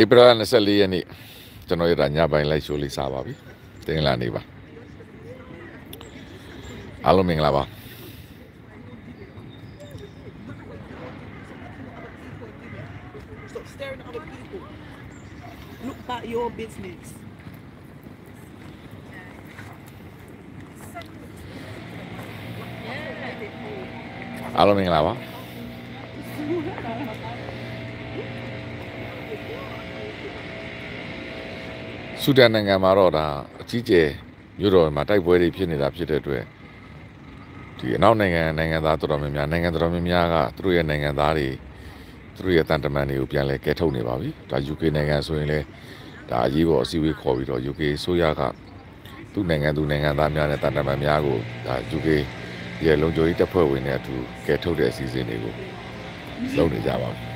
ဧပြီလ24ရက်နေ့ကျွန်တော်ရတာညပိုင်းလိုက်ရှိုးလေးစားပါပြီတင်လာနေပါအားလုံးမင်္ဂလာပါ Stop staring at other people. Look at your business. အားလုံးမင်္ဂလာပါ ဆူဒန်နိုင်ငံမှာတော့ဒါအကြီးကျယ်မြို့တော်မှာတိုက်ပွဲတွေဖြစ်နေတာဖြစ်တဲ့အတွက်ဒီအနောက်နိုင်ငံနိုင်ငံသားတော်တော်များများနိုင်ငံတော်များများကသူတို့ရဲ့နိုင်ငံသားတွေသူတို့ရဲ့တန်တမန်တွေကိုပြန်လဲကဲထုတ်နေပါပြီဒါ UK နိုင်ငံဆိုရင်လည်းဒါအရေးပေါ်အစည်းအဝေးခေါ်ပြီးတော့ UK ဆိုရကသူ့နိုင်ငံသူနိုင်ငံသားများနဲ့တန်တမန်များကိုဒါ UK ရဲ့လုံခြုံရေးတပ်ဖွဲ့ဝင်တွေအတူကဲထုတ်တဲ့အစီအစဉ်တွေကိုလုပ်နေကြပါဘူး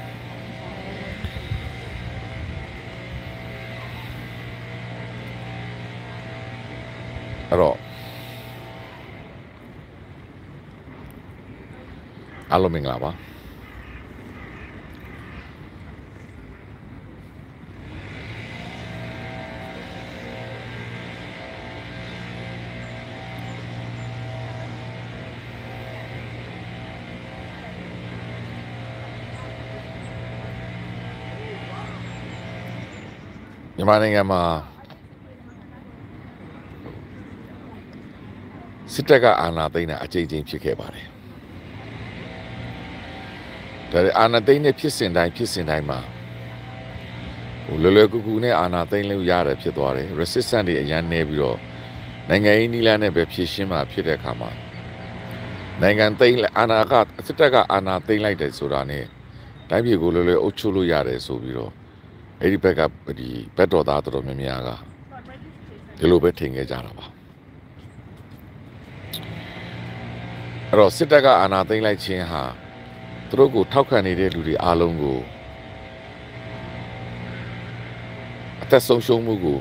အဲ့တော့အားလုံးမင်္ဂလာပါမြန်မာနိုင်ငံမှာ စစ်တပ်ကအာဏာသိမ်းတာအကြိမ်ကြိမ်ဖြစ်ခဲ့ပါတယ်ဒါပေမဲ့အာဏာသိမ်းတဲ့ဖြစ်စဉ်တိုင်းဖြစ်စဉ်တိုင်းမှာဟိုလွယ်လွယ်ကူကူနဲ့အာဏာသိမ်းလို့ရတယ်ဖြစ်သွားတယ် resistance တွေအရန်နေပြီးတော့နိုင်ငံရေးနီလာနဲ့ပဲဖြည့်ရှင်းမှာဖြစ်တဲ့အခါမှာနိုင်ငံသိမ်းအာဏာကစစ်တပ်ကအာဏာသိမ်းလိုက်တယ်ဆိုတာနဲ့တိုင်းပြည်ကိုလွယ်လွယ်အုပ်ချုပ်လို့ရတယ်ဆိုပြီးတော့အဲ့ဒီဘက်ကဒီဘက်တော်သားတော်တော်များများကဒီလိုပဲထင်ခဲ့ကြတာပါ အဲ့တော့စစ်တပ်ကအာဏာသိမ်းလိုက်ခြင်းဟာသူတို့ကိုထောက်ခံနေတဲ့လူတွေအားလုံးကိုအသက်ဆုံးရှုံးမှုကို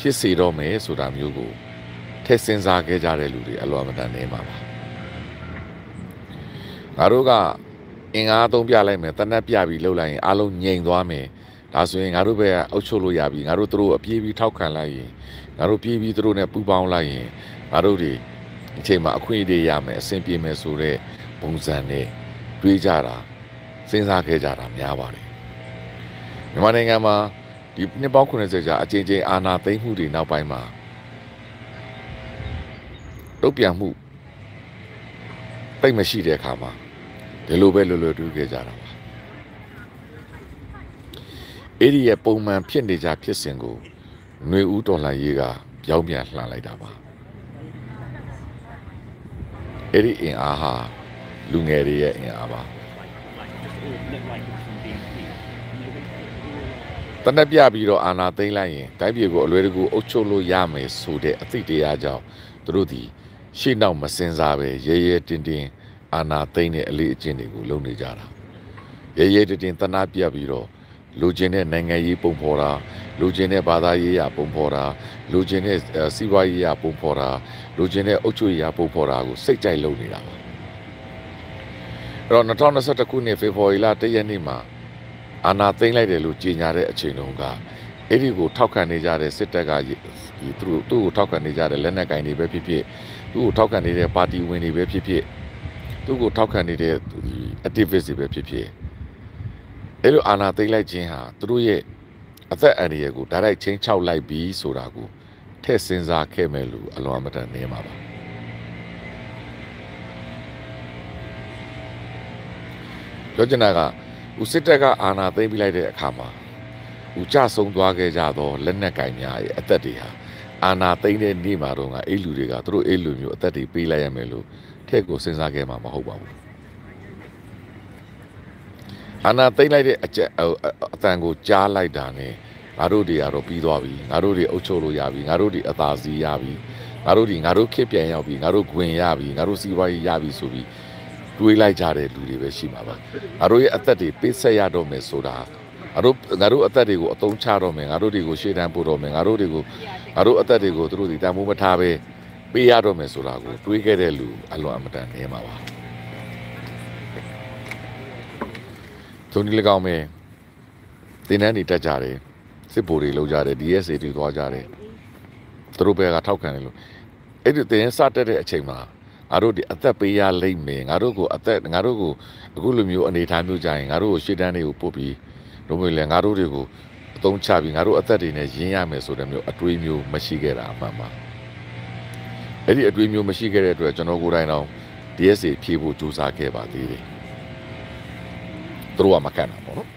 ဖြစ်စေတော့မယ်ဆိုတာမျိုးကိုထည့်စဉ်းစားခဲ့ကြတဲ့လူတွေအလွန်အမတန်နေမှာပါငါတို့ကအင်အားသုံးပြလိုက်မယ်တနက်ပြပြီးလှုပ်လိုက်ရင်အားလုံးငြိမ်သွားမယ်ဒါဆိုရင်ငါတို့ဘက်ကအုပ်ချုပ်လို့ရပြီငါတို့သူတို့အပြေးပြီးထောက်ခံလိုက်ရင်ငါတို့ပြေးပြီးသူတို့နဲ့ပူးပေါင်းလိုက်ရင်ငါတို့ဒီ အချိန်မှာအခွင့်အရေးရမယ်အဆင်ပြေမယ်ဆိုတဲ့ပုံစံနဲ့တွေးကြတာစဉ်းစားခဲ့ကြတာများပါတယ်မြန်မာနိုင်ငံမှာဒီနှစ်ပေါင်း90ကြာအချိန်ချင်းအာဏာသိမ်းမှုတွေနောက်ပိုင်းမှာတုတ်ပြန်မှုတိတ်မရှိတဲ့အခါမှာဒီလိုပဲလွယ်လွယ်တူးခဲ့ကြတာပါအဲ့ဒီရဲ့ပုံမှန်ဖြစ်နေကြဖြစ်စဉ်ကိုຫນွေဦးတော်လှန်ရေးကပြောင်းပြန်လှန်လိုက်တာပါ အဲ့ဒီအင်အားဟာလူငယ်တွေရဲ့အင်အားပါတနက်ပြပြီးတော့အာနာသိမ့်လိုက်ရင်တိုင်းပြည်ကိုအလွယ်တကူအုပ်ချုပ်လို့ရမယ်ဆိုတဲ့အသိတရားကြောင့်သူတို့ဒီရှေ့နောက်မစင်စားပဲရဲရဲတင်းတင်းအာနာသိမ့်တဲ့အလေးအကျင့်တွေကိုလုပ်နေကြတာရဲရဲတင်းတင်းတနာပြပြီးတော့လူချင်းတဲ့နိုင်ငံရေးပုံဖော်တာလူချင်းတဲ့ဘာသာရေးရာပုံဖော်တာလူချင်းတဲ့အဲစီးပွားရေးရာပုံဖော်တာ လူချင်းတဲ့အုပ်ချုပ်ရေးရာပုံဖော်တာကိုစိတ်ကြိုက်လုပ်နေတာပါအဲ့တော့2021ခုနှစ်ဖေဖော်ဝါရီလ1ရက်နေ့မှာအာဏာသိမ်းလိုက်တယ်လို့ကြေညာတဲ့အချိန်တုန်းကအဲ့ဒီကိုထောက်ခံနေကြတဲ့စစ်တပ်ကဒီသူတို့သူ့ကိုထောက်ခံနေကြတဲ့လက်နက်ကင်တွေပဲဖြစ်ဖြစ်သူ့ကိုထောက်ခံနေတဲ့ပါတီဝင်တွေပဲဖြစ်ဖြစ်သူ့ကိုထောက်ခံနေတဲ့ activist တွေပဲဖြစ်ဖြစ်အဲ့လိုအာဏာသိမ်းလိုက်ခြင်းဟာသူတို့ရဲ့အသက်အန္တရာယ်ကိုဓာတ်ရိုက်ချင်းချောက်လိုက်ပြီးဆိုတာကို ထည့်စဉ်းစားခဲ့မယ်လို့အလွန်အမတန်နေမှာပါပြောချင်တာကဦးစစ်တပ်ကအာဏာသိမ်းပြီးလိုက်တဲ့အခါမှာဦးကြဆုံးသွားခဲ့ကြသောလက်နက်ကင်များရဲ့အသက်တွေဟာအာဏာသိမ်းတဲ့နေ့မှာတော့ကအဲ့လူတွေကသူတို့အဲ့လူမျိုးအသက်တွေပေးလိုက်ရမယ်လို့ထည့်ကိုစဉ်းစားခဲ့မှာမဟုတ်ပါဘူးအာနာသိမ့်လိုက်တဲ့အကျက်အတန်ကိုကြားလိုက်တာနဲ့ ငါတို့တွေကတော့ပြီးသွားပြီငါတို့တွေအုပ်ချုပ်လို့ရပြီငါတို့တွေအသာစီးရပြီငါတို့တွေငါတို့ခစ်ပြန်ရောက်ပြီငါတို့ဂွင်ရပြီငါတို့စီးပွားရေးရပြီဆိုပြီးတွေးလိုက်ကြတဲ့လူတွေပဲရှိမှာပါငါတို့ရဲ့အသက်တွေပေးဆက်ရတော့မယ်ဆိုတာငါတို့ငါတို့အသက်တွေကိုအသုံးချတော့မယ်ငါတို့တွေကိုရှေ့တန်းပို့တော့မယ်ငါတို့တွေကိုငါတို့အသက်တွေကိုသူတို့ဒီတန်ဖိုးမထားပဲပေးရတော့မယ်ဆိုတာကိုတွေးခဲ့တဲ့လူအလွန်အမတန်နေမှာပါသူဒီ၎င်းပဲသင်တန်းတွေတက်ကြတယ် စစ်ဗိုလ်တွေလောက်ကြတယ် DSA တွေသွားကြတယ်သူတို့ဘက်ကထောက်ခံတယ်လို့အဲ့ဒီတင်စတက်တဲ့အချိန်မှာငါတို့ဒီအသက်ပေးရလိမ့်မယ်ငါတို့ကိုအသက်ငါတို့ကိုအခုလိုမျိုးအနေထားမျိုးကြရင်ငါတို့ကိုရှေ့တန်းတွေကိုပို့ပြီးတို့မျိုးလဲငါတို့တွေကိုအသုံးချပြီးငါတို့အသက်တွေနဲ့ရင်းရမယ်ဆိုတဲ့မျိုးအတွေးမျိုးမရှိခဲ့တာအမှန်ပါအဲ့ဒီအတွေးမျိုးမရှိခဲ့တဲ့အတွက်ကျွန်တော်ကိုယ်တိုင်တော့ DSA ဖြေဖို့ကြိုးစားခဲ့ပါသေးတယ်သူတို့ကမကန်တာပေါ့နော်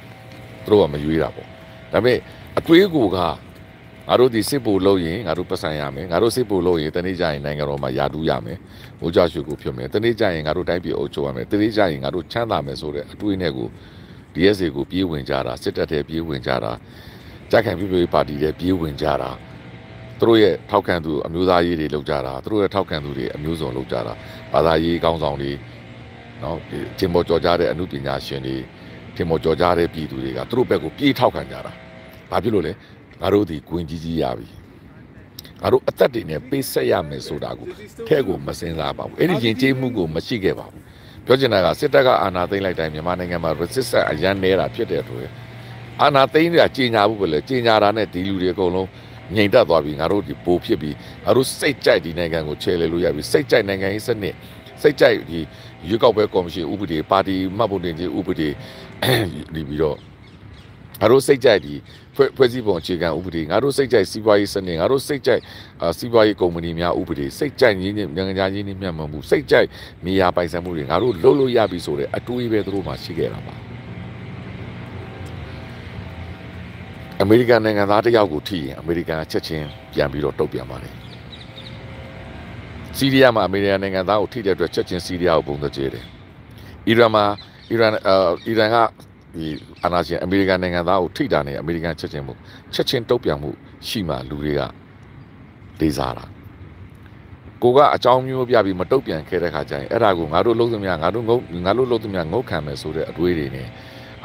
သူတို့ကမရွေးတာပေါ့ဒါပေမဲ့ အတွေးကိုကငါတို့ဒီစစ်ဖို့လုပ်ရင်ငါတို့ပတ်ဆိုင်ရမယ်ငါတို့စစ်ဖို့လုပ်ရင်တနေ့ကျရင်နိုင်ငံတော်မှာယာတူးရမယ်မိုးကြရွှေကိုဖြစ်မယ်တနေ့ကျရင်ငါတို့တိုင်းပြည်အုပ်ချုပ်ရမယ်တနေ့ကျရင်ငါတို့ချမ်းသာမယ်ဆိုတဲ့အတွေးနဲ့ကို DSA ကိုပြေးဝင်ကြတာစစ်တပ်ထဲပြေးဝင်ကြတာကြက်ခံပြည်ပြည်ပါတီထဲပြေးဝင်ကြတာသူတို့ရဲ့ထောက်ခံသူအမျိုးသားရေးတွေလုပ်ကြတာသူတို့ရဲ့ထောက်ခံသူတွေအမျိုးစုံလုပ်ကြတာဘာသာရေးကောင်းဆောင်တွေနော်ဒီတင်ပေါ်ကြော်ကြတဲ့အမှုပညာရှင်တွေတင်ပေါ်ကြော်ကြတဲ့ပြည်သူတွေကသူတို့ဘက်ကိုပြေးထောက်ခံကြတာ ဘာဖြစ်လို့လဲငါတို့ဒီကွင်းကြီးကြီးရပြီငါတို့အသက်တွေနဲ့ပေးဆက်ရမယ်ဆိုတာကိုထဲကိုမစင်စားပါဘူးအဲ့ဒီရင်ကျေးမှုကိုမရှိခဲ့ပါဘူးပြောချင်တာကစစ်တပ်ကအာဏာသိမ်းလိုက်တိုင်းမြန်မာနိုင်ငံမှာ resistance အရန်နေတာဖြစ်တဲ့အတွက်အာဏာသိမ်းနေတာကြီးညာဖို့ပဲလေကြီးညာတာနဲ့ဒီလူတွေအကုန်လုံးငြိမ်သက်သွားပြီငါတို့ဒီပိုဖြစ်ပြီးငါတို့စိတ်ကြိုက်ဒီနိုင်ငံကိုချဲလဲလို့ရပြီစိတ်ကြိုက်နိုင်ငံရေးစနစ်စိတ်ကြိုက်ဒီရွေးကောက်ပွဲကော်မရှင်ဥပဒေပါတီမှတ်ပုံတင်ခြင်းဥပဒေဒီပြီးတော့ငါတို့စိတ်ကြိုက်ဒီ ဖွဲ့ဖွဲ့စည်းပုံအခြေခံဥပဒေငါတို့စိတ်ကြိုက်စီးပွားရေးစနစ်ငါတို့စိတ်ကြိုက်အာစီးပွားရေးကုမ္ပဏီများဥပဒေစိတ်ကြိုက်ရင်းနိုင်ငံခြားရင်းနှီးမြှုပ်နှံမှုစိတ်ကြိုက်နေရာပိုင်ဆိုင်မှုတွေငါတို့လုံးလို့ရပြီဆိုတဲ့အတွေးပဲသူတို့မှရှိခဲ့တာပါအမေရိကန်နိုင်ငံသားတယောက်ကိုထိရင်အမေရိကန်ချက်ချင်းပြန်ပြီးတော့တုတ်ပြန်ပါတယ်စီးရီးယားမှာအမေရိကန်နိုင်ငံသားကိုထိတဲ့အတွက်ချက်ချင်းစီးရီးယားကိုပုံသွကျဲတယ်အီရန်မှာအီရန်အာအီရန်က ဒီအာဏာရှင်အမေရိကန်နိုင်ငံသားကိုထိတာနဲ့အမေရိကန်ချက်ချင်းမှုချက်ချင်းတုတ်ပြန်မှုရှိမှလူတွေကလေးစားတာကိုကအကြောင်းမျိုးပြပြီးမတုတ်ပြန်ခဲ့တဲ့ခါကျရင်အဲ့ဒါကိုငါတို့လုံးသမျှငါတို့ငုတ်ငါတို့လုံးသမျှငုတ်ခံမယ်ဆိုတဲ့အတွေးတွေနဲ့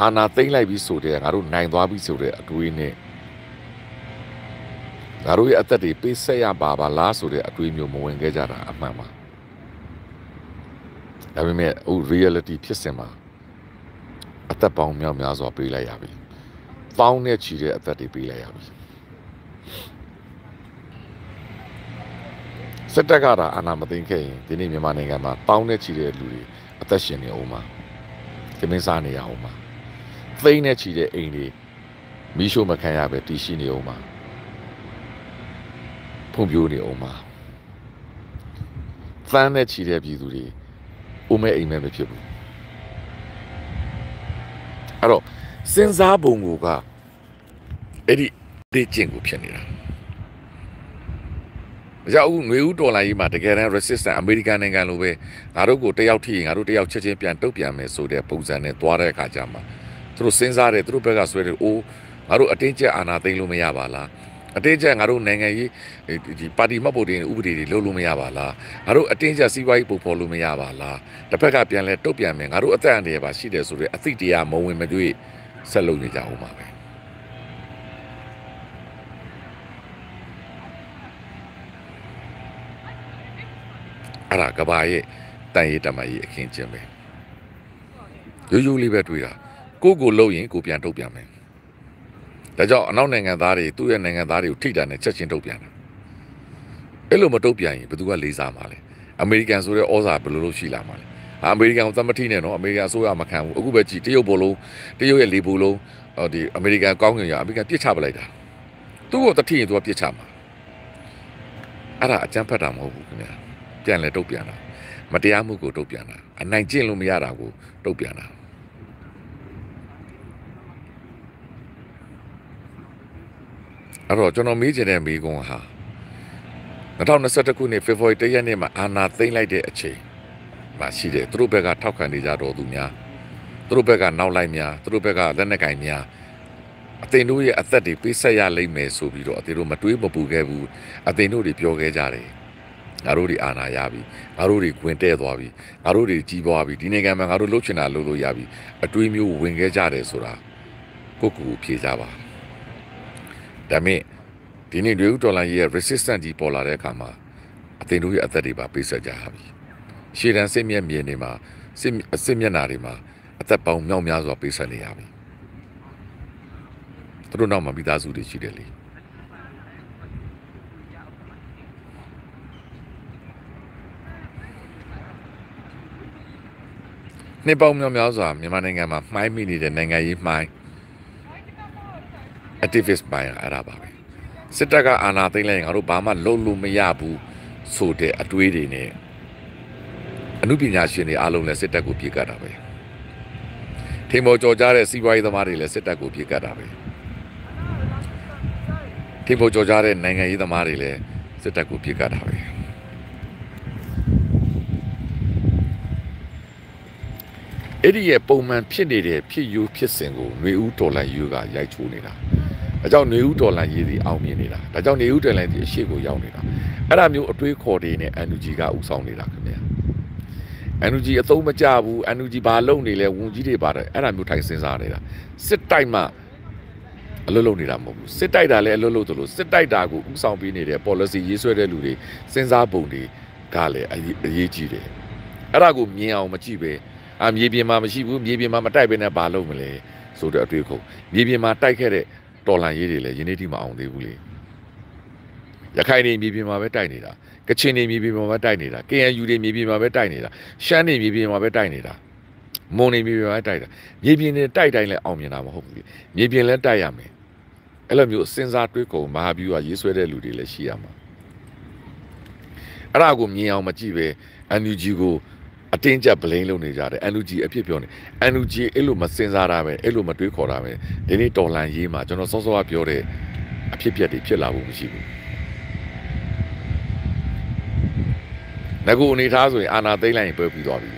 အာနာသိမ့်လိုက်ပြီးဆိုတဲ့ငါတို့နိုင်သွားပြီဆိုတဲ့အတွေးနဲ့ငါတို့ရဲ့အသက်တွေပေးဆက်ရပါပါလားဆိုတဲ့အတွေးမျိုးမဝင်ခဲ့ကြတာအမှန်ပါဒါပေမဲ့ဟို reality ဖြစ်စင်မှာ အသက်ပေါင်းများများစွာပေးလိုက်ရပြီ။ပေါင်းနဲ့ချီတဲ့အသက်တွေပေးလိုက်ရပြီ။စစ်တပ်ကတာအာဏာမသိမ်းခဲ့ရင်ဒီနေ့မြန်မာနိုင်ငံမှာပေါင်းနဲ့ချီတဲ့လူတွေအသက်ရှင်နေအောင်မှာဒီမင်းစားနေရအောင်မှာသိန်းနဲ့ချီတဲ့အိမ်တွေမီးရှို့မခံရပဲတည်ရှိနေအောင်မှာဖွံ့ဖြိုးနေအောင်မှာသန်းနဲ့ချီတဲ့ပြည်သူတွေအိုမဲအိမ်မဲမဖြစ်ဘူး အဲ့တော့စဉ်းစားပုံကအဲ့ဒီဒေကျင်ကိုဖြစ်နေတာ။ကြောက်ဦးငွေဦးဒေါ်လာကြီးမှာတကယ်တမ်း resistant အမေရိကန်နိုင်ငံလိုပဲငါတို့ကိုတယောက်ထိရင်ငါတို့တယောက်ချက်ချင်းပြန်တုတ်ပြန်မယ်ဆိုတဲ့ပုံစံနဲ့သွားတဲ့အခါကျမှသူတို့စဉ်းစားတယ်သူတို့ဘက်ကဆွဲတယ်အိုးငါတို့အတင်းကျပ်အာဏာသိမ်းလို့မရပါလား အတင်းကျပ်ငါတို့နိုင်ငံရေးဒီပါတီမှတ်ဖို့တင်ဥပဒေတွေလုပ်လို့မရပါလားငါတို့အတင်းကျပ်စီးပွားရေးပုံဖော်လို့မရပါလားတစ်ဖက်ကပြန်လဲတုတ်ပြန်မယ်ငါတို့အသက်အန္တရာယ်ပါရှိတယ်ဆိုတဲ့အသိတရားမဝင်မတွေ့ဆက်လုပ်နေကြအောင်ပါပဲအဲ့ဒါကဘာရဲ့တန်ရေးတမရေးအခင်းချင်းပဲရိုးရိုးလေးပဲတွေးတာကိုကိုလှုပ်ရင်ကိုပြန်တုတ်ပြန်မယ် ဒါကြောင့်အနောက်နိုင်ငံသားတွေသူ့ရဲ့နိုင်ငံသားတွေကိုထိတာနဲ့ချက်ချင်းတုတ်ပြန်တာအဲ့လိုမတုတ်ပြန်ရင်ဘယ်သူကလေးစားမှာလဲအမေရိကန်ဆိုတဲ့ဩဇာဘယ်လိုလုပ်ရှိလာမှာလဲအမေရိကန်ကိုသမထိနဲ့နော်အမေရိကန်အစိုးရမခံဘူးအခုပဲကြည့်တရုတ်ဘလုံးတရုတ်ရဲ့လေဘလုံးဟောဒီအမေရိကန်ကောင်းကင်ရအမေရိကန်ပြစ်ချပလိုက်တာသူ့ကိုတထိရင်သူကပြစ်ချမှာအဲ့ဒါအကြမ်းဖက်တာမဟုတ်ဘူးခင်ဗျာပြန်လဲတုတ်ပြန်တာမတရားမှုကိုတုတ်ပြန်တာအနိုင်ကျင့်လို့မရတာကိုတုတ်ပြန်တာ အဲ့တော့ကျွန်တော်မေးချင်တဲ့မေးခွန်းဟာ2021ခုနှစ်ဖေဖော်ဝါရီလရက်နေ့မှာအာဏာသိမ်းလိုက်တဲ့အချိန်မှာရှိတယ်သူတို့ဘက်ကထောက်ခံနေကြတော်သူများသူတို့ဘက်ကနောက်လိုက်များသူတို့ဘက်ကလက်နက်ကင်များအသိတို့ရဲ့အသက်တွေပေးဆက်ရလိမ့်မယ်ဆိုပြီးတော့အသိတို့မတွေးမပူခဲ့ဘူးအသိတို့တွေပြောခဲ့ကြတယ်ငါတို့တွေအာဏာရပြီငါတို့တွေဝင်တဲ့သွားပြီငါတို့တွေကြီးပွားပြီဒီနိုင်ငံမှာငါတို့လှုပ်ချင်တာလှုပ်လို့ရပြီအတွေးမျိုးဝင်ခဲ့ကြတယ်ဆိုတာကိုကူဖြေကြပါ ဒါမဲ့ဒီနေ့လူဦးဒေါ်လာရဲ့ resistance ကြီးပေါ်လာတဲ့အခါမှာအသင်တို့ရဲ့အသက်တွေပါပေးဆက်ကြရပြီရှေ့တန်းစစ်မျက်မြင်တွေမှာစစ်စစ်မျက်နာတွေမှာအသက်ပေါင်းမြောက်များစွာပေးဆက်နေရပြီသူတို့နောက်မှာမိသားစုတွေရှိတယ်လေနှစ်ပေါင်းများများစွာမြန်မာနိုင်ငံမှာမှိုင်းမိနေတဲ့နိုင်ငံရေးမှိုင်း activist ပိုင်းအဲ့ဒါပါပဲစစ်တပ်ကအာဏာသိမ်းလိုက်ရင်ငါတို့ဘာမှလုပ်လို့မရဘူးဆိုတဲ့အတွေးတွေနဲ့အမှုပညာရှင်တွေအားလုံးလည်းစစ်တပ်ကိုပြေကတ်တာပဲထိမောကြော်ကြတဲ့စီးပွားရေးသမားတွေလည်းစစ်တပ်ကိုပြေကတ်တာပဲထိမောကြော်ကြတဲ့နိုင်ငံရေးသမားတွေလည်းစစ်တပ်ကိုပြေကတ်တာပဲအဲ့ဒီရဲ့ပုံမှန်ဖြစ်နေတဲ့ဖြစ်ယူဖြစ်စဉ်ကိုຫນွေဦးတော်လိုင်းယူကရိုက်ချိုးနေတာ။ ဒါကြောင့်နေဦးတော်လန်ရေးစီအောင်မြင်နေတာဒါကြောင့်နေဦးတော်လန်စီအရှိကိုရောက်နေတာအဲ့ဒါမျိုးအတွေးခေါ်တွေနဲ့ NUG ကဥဆောင်နေတာခင်ဗျာ NUG အသုံးမကျဘူး NUG ဘာလုပ်နေလဲဝန်ကြီးတွေပါတယ်အဲ့ဒါမျိုးထိုင်စဉ်းစားနေတာစစ်တိုက်မှအလုပ်လုပ်နေတာမဟုတ်ဘူးစစ်တိုက်တာလည်းအလုပ်လုပ်သလိုစစ်တိုက်တာကိုဥဆောင်ပေးနေတဲ့ policy ရေးဆွဲတဲ့လူတွေစဉ်းစားပုံတွေကလည်းအရေးကြီးတယ်အဲ့ဒါကိုမြင်အောင်မကြည့်ပဲအမြေပြင်မှာမရှိဘူးမြေပြင်မှာမတိုက်ဘဲနဲ့ဘာလုပ်မလဲဆိုတဲ့အတွေ့အကြုံမြေပြင်မှာတိုက်ခဲ့တဲ့ တော်လန်ရေးတွေလည်းယနေ့ထိမအောင်သေးဘူးလေရခိုင်နေမြေပြင်မှာပဲတိုက်နေတာကချင်နေမြေပြင်မှာပဲတိုက်နေတာ KNU တွေမြေပြင်မှာပဲတိုက်နေတာရှမ်းနေမြေပြင်မှာပဲတိုက်နေတာမွန်နေမြေပြင်မှာပဲတိုက်တာမြေပြင်နဲ့တိုက်တိုင်းလည်းအောင်မြင်တာမဟုတ်ဘူးလေမြေပြင်လည်းတိုက်ရမယ်အဲ့လိုမျိုးစဉ်းစားတွေးကုန်မဟာဗျူဟာရေးဆွဲတဲ့လူတွေလည်းရှိရမှာအဲ့ဒါကိုမြင်အောင်မကြည့်ပဲ NUG ကို အတင်းကျပ်ဗလိန်လုပ်နေကြတယ် NUG အဖြစ်ပြောနေ NUG အဲ့လိုမစင်စားတာပဲအဲ့လိုမတွေးခေါ်တာပဲဒီနေ့တော်လန်ရေးမှာကျွန်တော်စောစောကပြောတဲ့အဖြစ်ပြက်တွေဖြစ်လာဖို့မရှိဘူးငကူအနေထားဆိုရင်အာနာသိမ့်လိုက်ရင်ပွဲပြီးသွားပြီ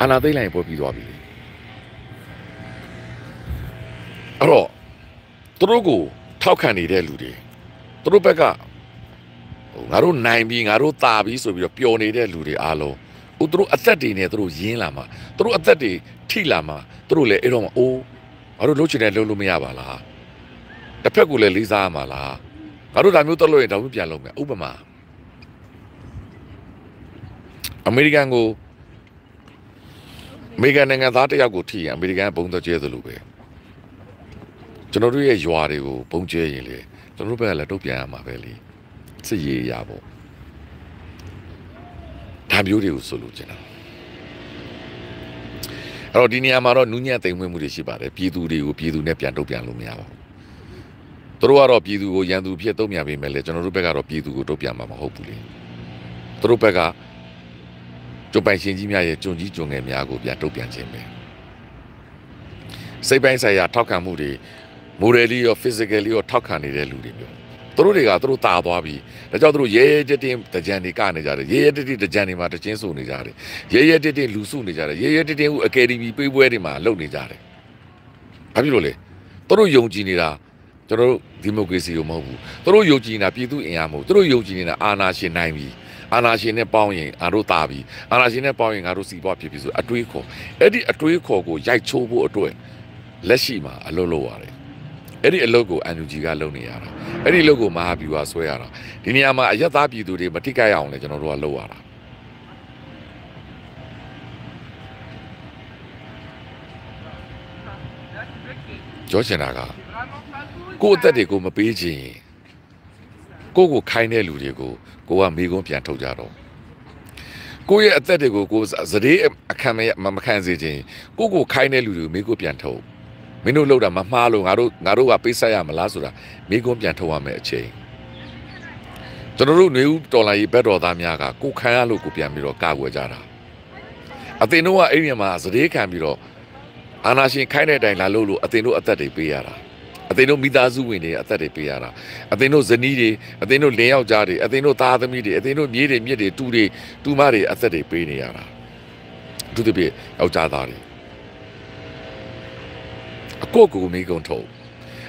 အာနာသိမ့်လိုက်ရင်ပွဲပြီးသွားပြီအဲ့တော့သူတို့ကိုထောက်ခံနေတဲ့လူတွေ သူတို့ဘက်ကဟိုငါတို့နိုင်ပြီငါတို့တာပြီဆိုပြီးတော့ပျော်နေတဲ့လူတွေအားလုံးဟိုသူတို့အသက်တွေနဲ့သူတို့ရင်းလာမှာသူတို့အသက်တွေထိလာမှာသူတို့လည်းအဲ့တော့မအိုးငါတို့လှုပ်ချင်တယ်လှုပ်လို့မရပါလားတစ်ဖက်ကလည်းလေးစားရမှာလားငါတို့ဒါမျိုးတက်လို့ရင်ဒါမျိုးပြန်လုပ်မယ်ဥပမာအမေရိကန်ကိုအမေရိကန်နိုင်ငံသားတယောက်ကိုထိရင်အမေရိကန်ဘုံတော်ကျဲသလိုပဲကျွန်တော်တို့ရဲ့ရွာတွေကိုဘုံကျဲရင်လေ ကျွန်တော်တို့ဘက်ကလည်းတုတ်ပြန်ရမှာပဲလေစစ်ရေးရပေါ့ဒါမျိုးတွေကိုဆိုလို့ကျင်တာအဲ့တော့ဒီနေရာမှာတော့နူးညံ့သိမ်မွေ့မှုတွေရှိပါတယ်ပြည်သူတွေကိုပြည်သူနဲ့ပြန်တုတ်ပြန်လို့မရပါဘူးသူတို့ကတော့ပြည်သူကိုရန်သူဖြစ်တုံ့ပြန်ပေးမယ်လေကျွန်တော်တို့ဘက်ကတော့ပြည်သူကိုတုတ်ပြန်မှာမဟုတ်ဘူးလေသူတို့ဘက်ကကျုပ်ပိုင်ရှင်ကြီးများရဲ့ကြုံကြီးကြုံငယ်များကိုပြန်တုတ်ပြန်ခြင်းပဲစိတ်ပိုင်းဆိုင်ရာထောက်ခံမှုတွေ morally ရော physically ရောထောက်ခံနေတဲ့လူတွေမျိုးသူတို့တွေကသူတို့တာသွားပြီဒါကြောင့်သူတို့ရဲရဲတက်တက်တကြံတွေကနေကြတယ်ရဲရဲတက်တက်တကြံတွေမှာတချင်းစုနေကြတယ်ရဲရဲတက်တက်လူစုနေကြတယ်ရဲရဲတက်တက်ဟိုအကယ်ဒမီပေးပွဲတွေမှာလုပ်နေကြတယ်ဘာဖြစ်လို့လဲသူတို့ယုံကြည်နေတာကျွန်တော်တို့ဒီမိုကရေစီကိုမဟုတ်ဘူးသူတို့ယုံကြည်နေတာပြည်သူအင်အားမဟုတ်သူတို့ယုံကြည်နေတာအာဏာရှင်နိုင်ပြီအာဏာရှင်နဲ့ပေါင်းရင်အာတို့တာပြီအာဏာရှင်နဲ့ပေါင်းရင်ငါတို့စီပွားဖြစ်ပြီဆိုအတွေးခေါ်အဲ့ဒီအတွေးခေါ်ကိုရိုက်ချိုးဖို့အတွက်လက်ရှိမှာအလုပ်လုပ်ရတယ် အဲ့ဒီအလုပ်ကို NUG ကလုပ်နေရတာအဲ့ဒီအလုပ်ကိုမဟာဗျူဟာဆွဲရတာဒီနေရာမှာအယက်သားပြည်သူတွေမထိခိုက်အောင်လဲကျွန်တော်တို့ကလုပ်ရတာကြောချင်တာကကိုယ့်အသက်တွေကိုမပေးချင်ကိုယ့်ကိုခိုင်းတဲ့လူတွေကိုကိုကမိကုန်းပြန်ထုတ်ကြတော့ကိုယ့်ရဲ့အသက်တွေကိုကိုစတဲ့အခမ်းမမခံစေခြင်းကိုကိုခိုင်းတဲ့လူတွေကိုမိကိုပြန်ထုတ် မင်းတို့လောက်တာမမှားလို့ငါတို့ငါတို့ကပေးဆက်ရမလားဆိုတာမိကုန်းပြန်ထုတ်ရမယ်အချိန်ကျွန်တော်တို့နေဦးတော်လာရေးဘက်တော်သားများကကိုခံရလို့ကိုပြန်ပြီးတော့ကာကွယ်ကြတာအတင်တို့ကအဲ့ဒီမှာစတဲ့ခံပြီးတော့အာနာရှင်ခိုင်းတဲ့အတိုင်းလာလို့လို့အတင်တို့အသက်တွေပေးရတာအသင်တို့မိသားစုဝင်တွေအသက်တွေပေးရတာအသင်တို့ဇနီးတွေအသင်တို့လင်းယောက်ျားတွေအသင်တို့သားသမီးတွေအသင်တို့မြေးတွေမြစ်တွေတူတွေတူမတွေအသက်တွေပေးနေရတာသူတို့ပြယောက်ျားသားတွေအ ကိုကိုမိကုံထုတ်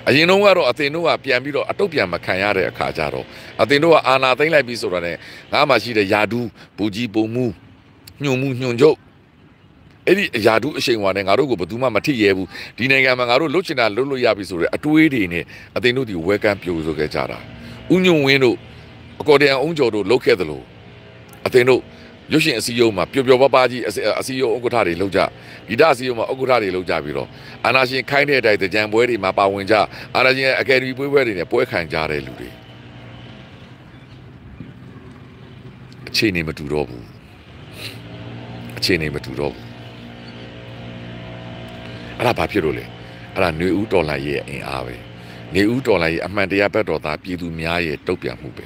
အရင်တော့ကတော့အသင်တို့ကပြန်ပြီးတော့အတုတ်ပြန်မခံရတဲ့အခါကျတော့အသင်တို့ကအာနာသိမ့်လိုက်ပြီးဆိုတော့ ਨੇ ငါမှရှိတဲ့ယာဒူးဘူကြီးပုံမူညွန်မှုညွန်ချုပ်အဲ့ဒီအရာတူးအရှိန်ဝါနဲ့ငါတို့ကိုဘယ်သူမှမထိရဲဘူးဒီနိုင်ငံမှာငါတို့လုတ်ချင်တာလုတ်လို့ရပြီဆိုတဲ့အတွေးတွေနဲ့အသိတို့ဒီဝဲကန်းပြိုဆိုခဲ့ကြတာဥညုံဝင်းတို့အကော်ဒီယန်အုံကျော်တို့လုတ်ခဲ့သလိုအသိတို့ ရုပ်ရှင်အစည်းအရုံးမှာပျော်ပျော်ပါးပါးကြီးအစည်းအရုံးဥက္ကဋ္ဌတွေလောက်ကြဂီတအစည်းအရုံးမှာဥက္ကဋ္ဌတွေလောက်ကြပြီးတော့အာနာရှင်ခိုင်းတဲ့အတိုင်းကြံပွဲတွေမှာပါဝင်ကြအာနာရှင်အကယ်ဒမီပွဲပွဲတွေနဲ့ပွဲခံကြတဲ့လူတွေအခြေအနေမတူတော့ဘူးအခြေအနေမတူတော့ဘူးအဲ့ဒါဘာဖြစ်လို့လဲအဲ့ဒါຫນွေဦးတော်လိုင်းရဲ့အင်အားပဲနေဦးတော်လိုင်းရဲ့အမှန်တရားဘက်တော်သားပြည်သူများရဲ့တုတ်ပြန်မှုပဲ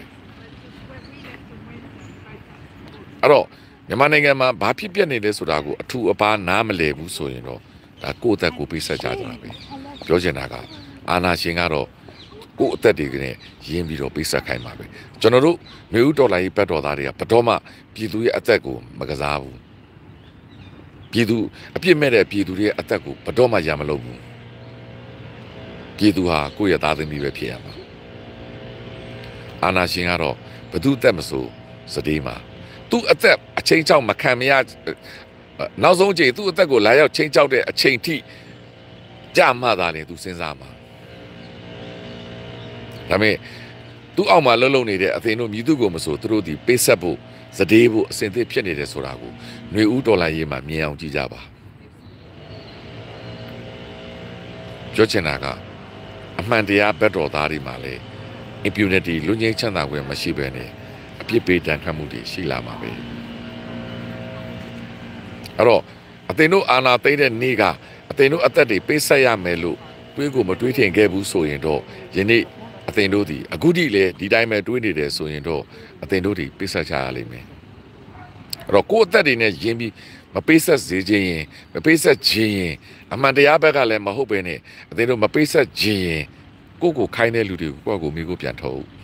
အဲ့တော့မြန်မာနိုင်ငံမှာဘာဖြစ်ပြနေလဲဆိုတာကိုအထူအပါနားမလည်ဘူးဆိုရင်တော့ဒါကိုယ့်အသက်ကိုပေးဆက်ကြကြတာပဲပြောချင်တာကအာနာရှင်ကတော့ကိုယ့်အသက်တွေကလည်းရင်းပြီးတော့ပေးဆက်ခိုင်းပါပဲကျွန်တော်တို့မျိုးဦးတော်လိုင်းဘက်တော်သားတွေကဘတော်မှပြည်သူရဲ့အသက်ကိုမကစားဘူးပြည်သူအပြစ်မဲ့တဲ့ပြည်သူတွေရဲ့အသက်ကိုဘတော်မှရမလို့ဘူးပြည်သူဟာကိုယ့်ရဲ့သားသမီးပဲဖြစ်ရမှာအာနာရှင်ကတော့ဘသူအသက်မဆိုစတေးမှာ သူ့အသက်အချိန်ချောက်မခံမရနောက်ဆုံးချိန်သူ့အသက်ကိုလာရောက်ချိန်ချောက်တဲ့အချိန်ထိကြမှသာလေသူစဉ်းစားမှာဒါပေမဲ့သူ့အောက်မှာလှုပ်လှုပ်နေတဲ့အသင်တို့မြည်သူကိုမဆိုသူတို့ဒီပေးဆက်ဖို့စတေးဖို့အစဉ်သစ်ဖြစ်နေတယ်ဆိုတာကိုຫນွေဦးဒေါ်လာရေးမှာမြင်အောင်ကြည့်ကြပါပြောချင်တာကအမှန်တရားဘက်တော်သားတွေမှာလေ impunity လူငင်းချမ်းသာခွင့်မရှိဘဲနဲ့အ ပြစ်ပေးတန်ခတ်မှုတွေရှိလာမှာပဲအဲ့တော့အသင်တို့အာနာသိတဲ့နေ့ကအသင်တို့အသက်တွေပေးဆက်ရမယ်လို့တွေးကိုမတွေးထင်ခဲ့ဘူးဆိုရင်တော့ယနေ့အသင်တို့ဒီအခုထိလည်းဒီတိုင်းပဲတွေးနေတယ်ဆိုရင်တော့အသင်တို့ဒီပေးဆက်ချရလိမ့်မယ်အဲ့တော့ကိုယ့်အသက်တွေနဲ့ယဉ်ပြီးမပေးဆက်စေခြင်းရင်မပေးဆက်ခြင်းရင်အမှန်တရားဘက်ကလည်းမဟုတ်ပဲနဲ့အသင်တို့မပေးဆက်ခြင်းရင်ကိုယ့်ကိုခိုင်းတဲ့လူတွေကိုကိုယ့်ကိုမိကိုပြန်ထုတ်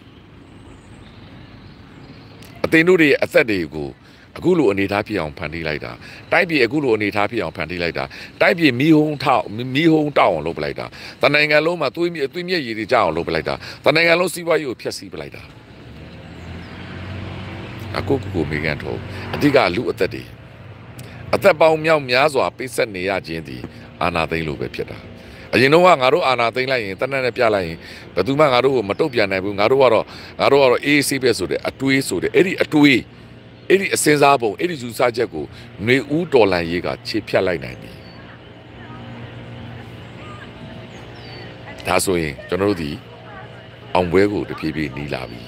အသင်တို့တွေအသက်တွေကိုအခုလိုအနေထားဖြစ်အောင်ဖန်တီးလိုက်တာတိုက်ပြည်အခုလိုအနေထားဖြစ်အောင်ဖန်တီးလိုက်တာတိုက်ပြည်မီးဟုံးထောက်မီးဟုံးတောက်အောင်လုပ်ပလိုက်တာတနိုင်ငံလုံးမှာသွေးမြေသွေးမြေရည်တွေကြအောင်လုပ်ပလိုက်တာတနိုင်ငံလုံးစီးပွားရေးကိုဖျက်ဆီးပလိုက်တာအခုကိုမေကန်ထုတ်အဓိကလူအသက်တွေအသက်ပေါင်းမြောက်များစွာပိတ်ဆက်နေရခြင်းသည်အာနာသိမ့်လို့ပဲဖြစ်တာ အရင်တော့ကငါတို့အာနာသိမ့်လိုက်ရင်တနက်နဲ့ပြလိုက်ရင်ဘယ်သူမှငါတို့ကိုမတုတ်ပြန်နိုင်ဘူးငါတို့ကတော့ငါတို့ကတော့အေးဆေးပဲဆိုတဲ့အတွေးဆိုတဲ့အဲ့ဒီအတွေးအဲ့ဒီအစင်းစားပုံအဲ့ဒီယူဆချက်ကိုຫນွေဦးတော်လန်ရေးကခြေဖြတ်လိုက်နိုင်ပြီဒါဆိုရင်ကျွန်တော်တို့ဒီအောင်ပွဲကိုတဖြည်းဖြည်းနီးလာပြီ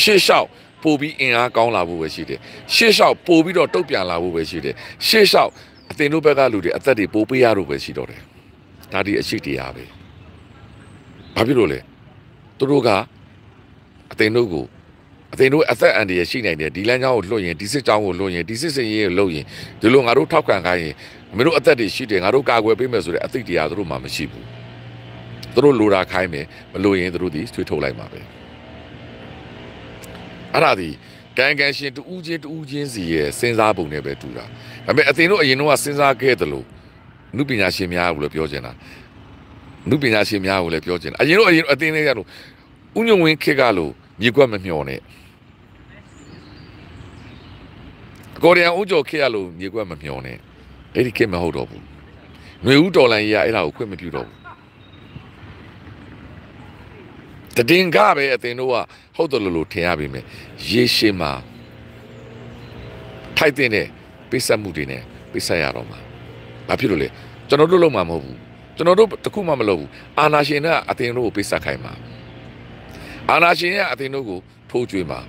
ရှေ့လျှောက်ပို့ပြီးအင်အားကောင်းလာဖို့ပဲရှိတယ်ရှေ့လျှောက်ပို့ပြီးတော့တုတ်ပြန်လာဖို့ပဲရှိတယ်ရှေ့လျှောက်အသင်တို့ဘက်ကလူတွေအသက်တွေပို့ပေးရလို့ပဲရှိတော့တယ် ဒါဒီအရှိတရားပဲဘာဖြစ်လို့လဲသူတို့ကအသင်တို့ကိုအသင်တို့အသက်အန္တရာယ်ရှိနိုင်တယ်ဒီလမ်းကြောင်းကိုလွတ်ရင်ဒီစစ်ကြောင်းကိုလွတ်ရင်ဒီစစ်စင်ရေးကိုလွတ်ရင်ဒီလိုငါတို့ထောက်ခံခိုင်းရင်မင်းတို့အသက်တွေရှိတယ်ငါတို့ကာကွယ်ပေးမယ်ဆိုတဲ့အသိတရားတို့မှမရှိဘူးသူတို့လိုတာခိုင်းမယ်မလိုရင်သူတို့ဒီဆွေးထုတ်လိုက်မှာပဲအဲ့ဒါဒီကံကံရှင်တူးချင်းတူးချင်းစီရဲ့စဉ်းစားပုံနဲ့ပဲတူတာဒါပေမဲ့အသင်တို့အရင်တော့စဉ်းစားခဲ့တယ် လို့နုပညာရှင်များကိုလည်းပြောချင်တာနုပညာရှင်များကိုလည်းပြောချင်တာအရင်တော့အရင်အသင်တွေကလို့ဥညုံဝင်းခေတ်ကလို့မြေကွက်မမျောနဲ့အကော်ရီယံဦးကျော်ခေတ်ကလို့မြေကွက်မမျောနဲ့အဲ့ဒီခေတ်မဟုတ်တော့ဘူးຫນွေဦးတော်လန်ကြီးကအဲ့ဒါကိုခွင့်မပြုတော့ဘူးတည်င်ကပဲအသင်တို့ကဟုတ်တယ်လို့လို့ထင်ရပြီမယ်ရေရှည်မှာထိုက်တဲ့ပိစက်မှုတွေနဲ့ပိစက်ရတော့မှာ ဘာဖြစ်လို့လဲကျွန်တော်တို့လုံးမှာမဟုတ်ဘူးကျွန်တော်တို့တခုမှမလုပ်ဘူးအာနာရှင်ကအသင်တို့ကိုပိစက်ခိုင်းမှာအာနာရှင်ရဲ့အသင်တို့ကိုထိုးကျွေးမှာ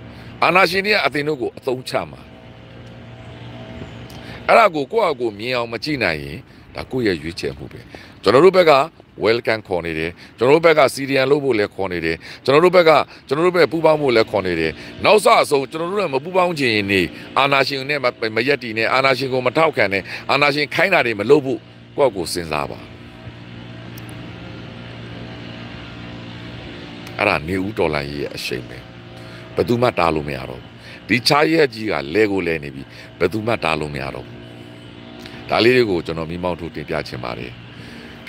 အာနာရှင်ရဲ့အသင်တို့ကိုအသုံးချမှာအဲ့ဒါကိုကိုယ့်အကိုမြင်အောင်မကြည့်နိုင်ရင်ဒါကိုယ့်ရဲ့ရွေးချယ်မှုပဲ ကျွန်တော်တို့ဘက်က welcome ခေါ်နေတယ်ကျွန်တော်တို့ဘက်က CDN လုပ်ဖို့လည်းခေါ်နေတယ်ကျွန်တော်တို့ဘက်ကကျွန်တော်တို့ဘက်ပူးပေါင်းဖို့လည်းခေါ်နေတယ်နောက်ဆအဆုံးကျွန်တော်တို့လည်းမပူးပေါင်းချင်ရင်နေအာနာရှင်နဲ့မရက်တီနဲ့အာနာရှင်ကိုမထောက်ခံနဲ့အာနာရှင်ခိုင်းတာတွေမလုပ်ဖို့ကိုယ့်ကိုစဉ်းစားပါအဲ့ဒါနေဦးတော်လန်ကြီးရဲ့အရှိန်ပဲဘယ်သူမှတားလို့မရတော့ဒီချားရဲ့ကြီးကလဲကိုလဲနေပြီဘယ်သူမှတားလို့မရတော့ဘူးဒါလေးတွေကိုကျွန်တော်မိမောင်းထုတ်တင်ပြချင်ပါတယ်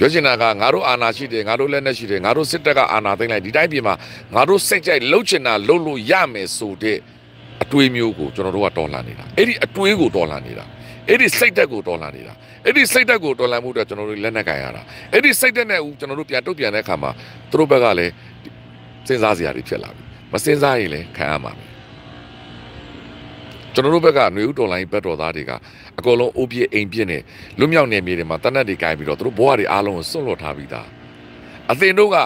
ပြောချင်တာကငါတို့အာဏာရှိတယ်ငါတို့လက်နက်ရှိတယ်ငါတို့စစ်တပ်ကအာဏာသိမ်းလိုက်ဒီတိုင်းပြည်မှာငါတို့စိတ်ကြိုက်လှုပ်ချင်တာလှုပ်လို့ရမယ်ဆိုတဲ့အတွေးမျိုးကိုကျွန်တော်တို့ကတော်လှန်နေတာအဲ့ဒီအတွေးကိုတော်လှန်နေတာအဲ့ဒီစိတ်တက်ကိုတော်လှန်နေတာအဲ့ဒီစိတ်တက်ကိုတော်လှန်မှုအတွက်ကျွန်တော်တို့လက်နက်ကင်ရတာအဲ့ဒီစိတ်တက်နဲ့ဦးကျွန်တော်တို့ပြန်တုတ်ပြန်တဲ့အခါမှာသူတို့ဘက်ကလည်းစဉ်းစားစရာတွေဖြစ်လာပြီမစဉ်းစားရင်လည်းခံရမှာပဲ ကျွန်တော်တို့ဘက်ကຫນွေဦးတော်လိုင်းဘက်တော်သားတွေကအကုန်လုံးအိုးပြစ်အိမ်ပြစ်နဲ့လွတ်မြောက်နေမြေတွေမှာတနက်တွေကင်ပြီးတော့သူတို့ဘဝတွေအားလုံးကိုစွန့်လွတ်ထားပြီးသားအသင်တို့က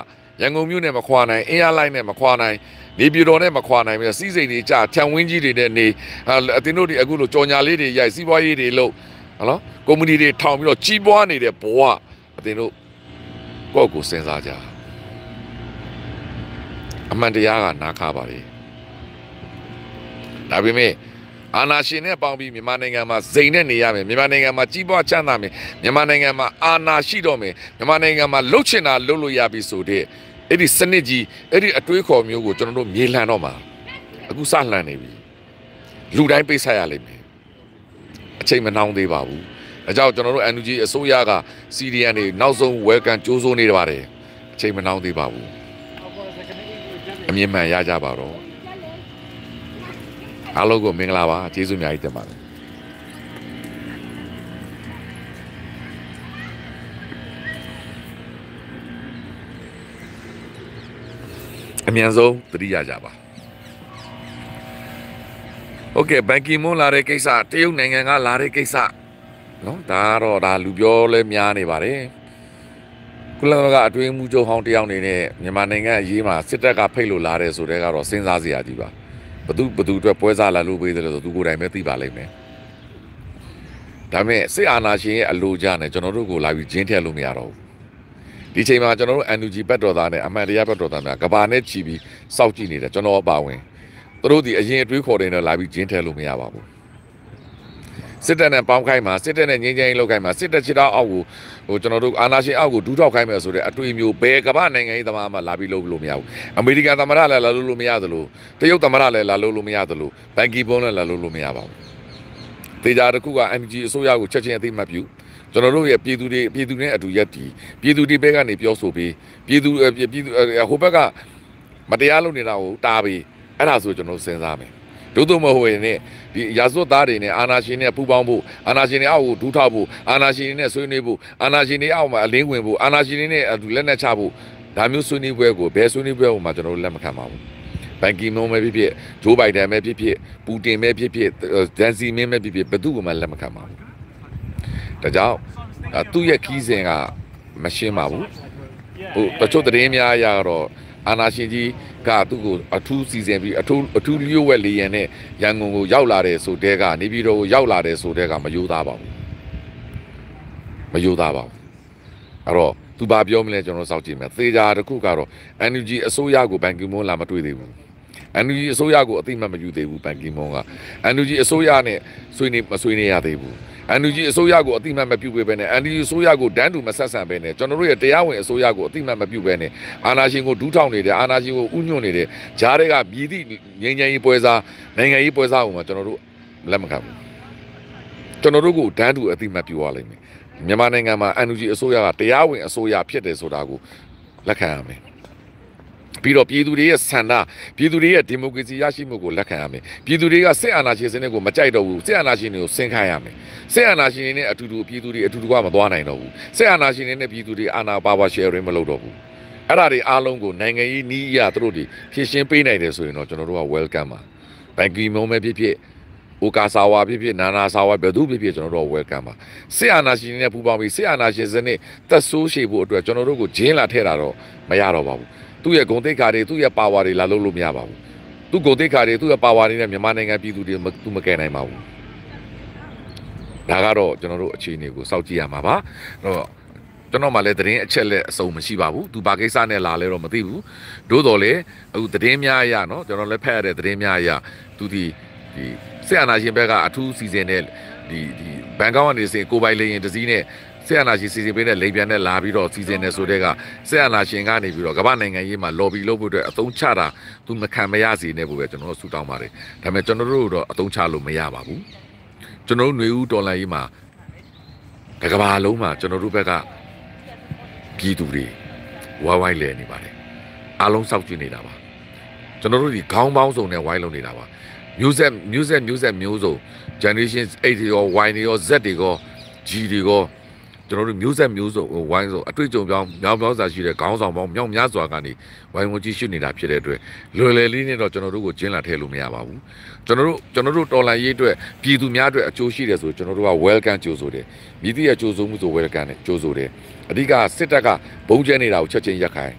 ရန်ကုန်မြို့နဲ့မခွာနိုင်အင်းရလိုက်နဲ့မခွာနိုင်နေပြည်တော်နဲ့မခွာနိုင်ပြီးစီးစိမ်တွေကြာထံဝင်းကြီးတွေနဲ့နေအသင်တို့တွေအခုလိုကြော်ညာလေးတွေရိုက်စီးပွားရေးတွေလုပ်ဟုတ်နော်ကွန်မြူနီတီထောင်ပြီးတော့ကြီးပွားနေတဲ့ဘဝအသင်တို့ကိုယ့်ကိုယ်စဉ်းစားကြအမှန်တရားကနားခါပါလေဒါပေမဲ့ အာနာရှင်နဲ့ပေါင်းပြီးမြန်မာနိုင်ငံမှာဇိမ်နဲ့နေရမယ်မြန်မာနိုင်ငံမှာကြီးပွားချမ်းသာမယ်မြန်မာနိုင်ငံမှာအာနာရှိတော့မယ်မြန်မာနိုင်ငံမှာလှုပ်ချင်တာလှုပ်လို့ရပြီဆိုတဲ့အဲ့ဒီစနစ်ကြီးအဲ့ဒီအတွေးခေါ်မျိုးကိုကျွန်တော်တို့မြေလှန်တော့မှာအခုစလှန်နေပြီလူတိုင်းပိတ်ဆက်ရလိမ့်မယ်အချိန်မနှောင်းသေးပါဘူးအဲကြောင့်ကျွန်တော်တို့ NUG အစိုးရက CDN တွေနောက်ဆုံး welcome ကြိုးစိုးနေပါတယ်အချိန်မနှောင်းသေးပါဘူးအမြင်မှန်ရကြပါတော့ အားလုံးကိုမင်္ဂလာပါကျေးဇူးအများကြီးတင်ပါတယ်အမြန်ဆုံးသတိရကြပါโอเคဘန်ကီမွန်လာတဲ့ကိစ္စတရုတ်နိုင်ငံကလာတဲ့ကိစ္စနော်ဒါကတော့ဒါလူပြောလဲများနေပါတယ်ကုလသမဂ္ဂအတွင်းမှုချုပ်ဟောင်းတယောက်နေနဲ့မြန်မာနိုင်ငံအရေးမှာစစ်တပ်ကဖိတ်လို့လာတယ်ဆိုတဲ့ကတော့စဉ်းစားစရာကြီးပါ ဘသူဘသူအတွက်ပွဲစားလာလို့ပေးတယ်လို့သူကိုယ်တိုင်ပဲသိပါလိမ့်မယ်ဒါပေမဲ့စစ်အာဏာရှင်ရဲ့အလိုကြနဲ့ကျွန်တော်တို့ကိုလာပြီးဂျင်းထက်လို့မရတော့ဘူးဒီချိန်မှာကျွန်တော်တို့ NUG ဘက်တော်သားနဲ့အမှန်တရားဘက်တော်သားများကဘာနဲ့ချီပြီးစောက်ကြည့်နေတယ်ကျွန်တော်အပါဝင်သူတို့ဒီအရင်အတွေးခေါ်တယ်နဲ့လာပြီးဂျင်းထက်လို့မရပါဘူးစစ်တပ်နဲ့ပေါင်းခိုင်းမှာစစ်တပ်နဲ့ငြိမ်းချမ်းရေးလုပ်ခိုင်းမှာစစ်တပ်ချစ်တော့အောက်ကို ဟိုကျွန်တော်တို့အာဏာရှင်အောက်ကိုဒူးထောက်ခိုင်းမယ်ဆိုတဲ့အတွေ့အမျိုးဘယ်ကမ္ဘာနိုင်ငံရေးသမားမှလာပြီးလုပ်လို့မရဘူးအမေရိကန်သမ္မတလည်းလာလို့လို့မရသလိုတရုတ်သမ္မတလည်းလာလို့လို့မရသလိုဘန်ကီဘွန်းလည်းလာလို့လို့မရပါဘူးတေချာတစ်ခုက NG အစိုးရကိုချက်ချင်းအသိမှတ်ပြုကျွန်တော်တို့ရဲ့ပြည်သူတွေပြည်သူတွေအတူရက်တည်ပြည်သူတွေဘက်ကနေပြောဆိုပြီးပြည်သူပြည်သူဟိုဘက်ကမတရားလုပ်နေတာကိုတားပြီးအဲ့ဒါဆိုကျွန်တော်စဉ်းစားမယ် ဒုသို့မဟုတ်ရင်ねဒီရာဇဝတ်သားတွေနဲ့အာနာရှင်နဲ့ပူးပေါင်းဖို့အာနာရှင်တွေအောက်ကိုဒူးထောက်ဖို့အာနာရှင်တွေနဲ့ဆွေးနွေးဖို့အာနာရှင်တွေအောက်မှာအလင်းဝင်ဖို့အာနာရှင်တွေနဲ့လက်နက်ချဖို့ဒါမျိုးဆွေးနွေးပွဲကိုဘယ်ဆွေးနွေးပွဲကိုမှကျွန်တော်တို့လက်မခံပါဘူးဘန်ကီမွန်ပဲဖြစ်ဖြစ်ဂျိုးဘိုင်ဒန်ပဲဖြစ်ဖြစ်ပူတင်ပဲဖြစ်ဖြစ်ဒန်စီမင်းပဲဖြစ်ဖြစ်ဘယ်သူမှလက်မခံပါဘူးဒါကြောင့်သူ့ရဲ့ခီးစဉ်ကမရှင်းပါဘူးဟိုတချို့သတင်းများအရတော့ အာနာရှင်ကြီးကသူ့ကိုအထူးစီစဉ်ပြီးအထူးအထူးလျှို့ဝှက်လေရင်နဲ့ရန်ကုန်ကိုရောက်လာတယ်ဆိုတဲ့ကနေပြည်တော်ကိုရောက်လာတယ်ဆိုတဲ့ကမယိုးသားပါဘူးမယိုးသားပါဘူးအဲ့တော့သူဘာပြောမလဲကျွန်တော်စောင့်ကြည့်မယ်သေချာတစ်ခုကတော့ NUG အစိုးရကိုဘန်ကီမွန်လာမတွေ့သေးဘူး NUG အစိုးရကိုအသိမှတ်မပြုသေးဘူးဘန်ကီမွန်က NUG အစိုးရနဲ့ဆွေးနေမဆွေးနေရသေးဘူး NUG အစိုးရကိုအတိမတ်မပြုတ်ပေးပဲနဲ့ NUG အစိုးရကိုဒန်းတူမဆက်ဆံပဲနဲ့ကျွန်တော်တို့ရဲ့တရားဝင်အစိုးရကိုအတိမတ်မပြုတ်ပဲနဲ့အာဏာရှင်ကိုဒူးထောင်နေတယ်အာဏာရှင်ကိုဥညွှတ်နေတယ်ဂျားတွေကမြည်သည့်ငြိမ်းချမ်းရေးပွဲစားနိုင်ငံရေးပွဲစားကိုမှကျွန်တော်တို့လက်မခံဘူးကျွန်တော်တို့ကိုဒန်းတူအတိမတ်ပြုတ်ရလိမ့်မယ်မြန်မာနိုင်ငံမှာ NUG အစိုးရကတရားဝင်အစိုးရဖြစ်တယ်ဆိုတာကိုလက်ခံရမယ် ပြီးတော့ပြည်သူတွေရဲ့ဆန္ဒပြည်သူတွေရဲ့ဒီမိုကရေစီရရှိမှုကိုလက်ခံရမယ်ပြည်သူတွေကစစ်အာဏာရှင်စနစ်ကိုမကြိုက်တော့ဘူးစစ်အာဏာရှင်တွေကိုဆင်းခိုင်းရမယ်စစ်အာဏာရှင်တွေနဲ့အတူတူပြည်သူတွေအတူတူကမသွားနိုင်တော့ဘူးစစ်အာဏာရှင်တွေနဲ့ပြည်သူတွေအာဏာပါပါ sharing မလုပ်တော့ဘူးအဲ့ဒါတွေအားလုံးကိုနိုင်ငံရေးနီးရသူတို့တွေဖြည့်ရှင်းပေးနိုင်တယ်ဆိုရင်တော့ကျွန်တော်တို့က welcome ပါဘန်ကီမုံပဲဖြစ်ဖြစ်အိုကာဆာဝါဖြစ်ဖြစ်နာနာဆာဝါဘယ်သူဖြစ်ဖြစ်ကျွန်တော်တို့ welcome ပါစစ်အာဏာရှင်တွေနဲ့ပူးပေါင်းပြီးစစ်အာဏာရှင်စနစ်သက်ဆိုးရှည်ဖို့အတွက်ကျွန်တော်တို့ကိုဂျင်းလာထည့်တာတော့မရတော့ပါဘူး သူ့ရဲ့ဂုဏ်သိက္ခာတွေသူ့ရဲ့ပါဝါတွေလာလုပ်လို့မရပါဘူးသူ့ဂုဏ်သိက္ခာတွေသူ့ရဲ့ပါဝါတွေနဲ့မြန်မာနိုင်ငံပြည်သူတွေသူမကယ်နိုင်ပါဘူးဒါကတော့ကျွန်တော်တို့အခြေအနေကိုစောင့်ကြည့်ရမှာပါအဲ့တော့ကျွန်တော်မှလည်းသတင်းအချက်လက်အစုံမရှိပါဘူးသူဘာကိစ္စနဲ့လာလဲတော့မသိဘူးသို့တော်လည်းအခုသတင်းများအရနော်ကျွန်တော်လည်းဖတ်ရတဲ့သတင်းများအရသူဒီဒီဆရာနာရှင်ဘက်ကအထူးစီစဉ်တဲ့ဒီဒီဘန်ကောက်ကနေစင်ကိုပိုင်လေရင်တစည်းနဲ့ ဆက်အာဏာရှင်စီစဉ်ပေးတဲ့လိမ်ပြန်နဲ့လာပြီးတော့စီစဉ်နေဆိုတဲ့ကဆက်အာဏာရှင်ကနေပြီးတော့ကမ္ဘာနိုင်ငံရေးမှာ lobby လုပ်ဖို့အတွက်အသုံးချတာသူမခံမရစေနဲ့ဘူးပဲကျွန်တော်ဆူတောင်းပါတယ်ဒါပေမဲ့ကျွန်တော်တို့တော့အသုံးချလို့မရပါဘူးကျွန်တော်တို့ຫນွေဦးဒေါ်လာရေးမှာတကဘာလုံးမှာကျွန်တော်တို့ဘက်ကပြည်သူတွေဝိုင်းဝိုင်းလဲနေပါတယ်အားလုံးစောင့်ကြည့်နေတာပါကျွန်တော်တို့ဒီခေါင်းပေါင်းစုံနဲ့ဝိုင်းလုံးနေတာပါ မျိုးဆက်မျိုးဆက်မျိုးဆက်မျိုးစုံ generation 8တွေရော Y တွေရော Z တွေရော G တွေရော ကျွန်တော်တို့မျိုးဆက်မျိုးစုံဝိုင်းစုံအတွေ့အကြုံပြောင်းမြောင်မြောင်စာရှိတဲ့ခေါင်းဆောင်ပေါင်းမြောင်များစွာကနေဝိုင်းဝန်းကြည့်ရှုနေတာဖြစ်တဲ့အတွက်လွယ်လွယ်လေးနဲ့တော့ကျွန်တော်တို့ကိုကျင်းလာထည့်လို့မရပါဘူးကျွန်တော်တို့ကျွန်တော်တို့တော်လန်ရေးအတွက်ပြည်သူများအတွက်အကျိုးရှိတယ်ဆိုကျွန်တော်တို့က welcome ကြိုဆိုတယ်မြည်သည့်ရဲ့ကြိုဆိုမှုဆို welcome နဲ့ကြိုဆိုတယ်အဓိကစစ်တပ်ကဘုံကျဲနေတာကိုချက်ချင်းရက်ခိုင်း